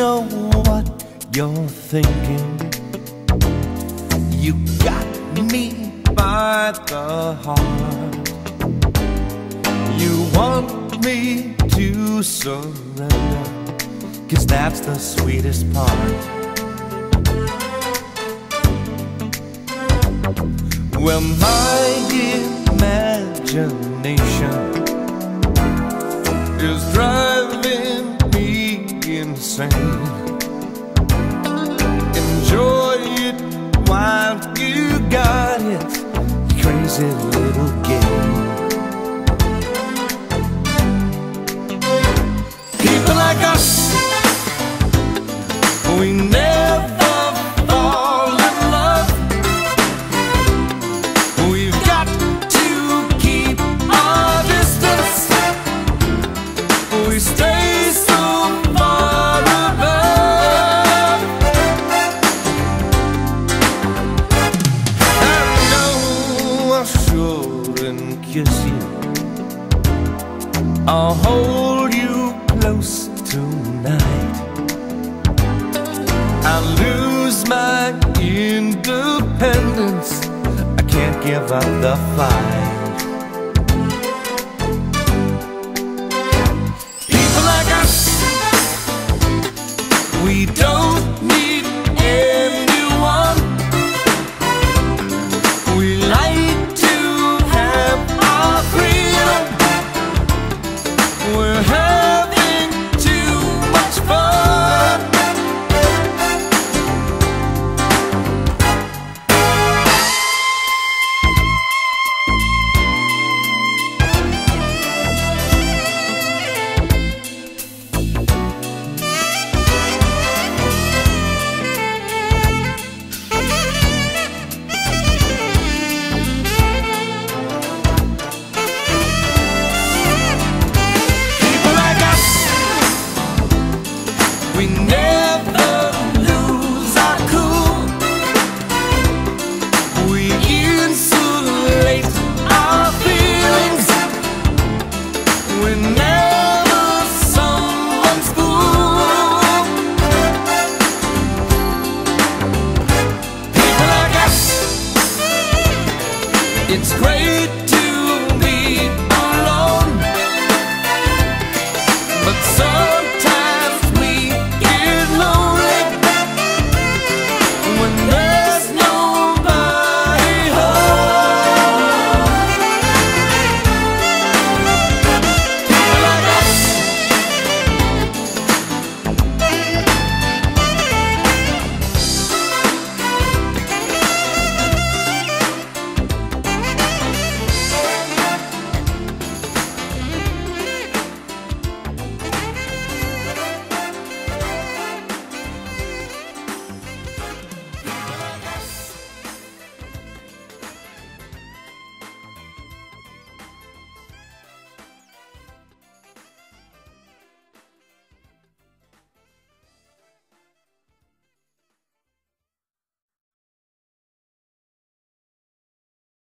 you're thinking. You got me by the heart. You want me to surrender Cause that's the sweetest part. Well, my imagination is driving insane. Enjoy it while you got it, crazy little game. You. I'll hold you close tonight. I lose my independence. I can't give up the fight. We never lose our cool. We insulate our feelings. Someone's fool. People like us, it's great to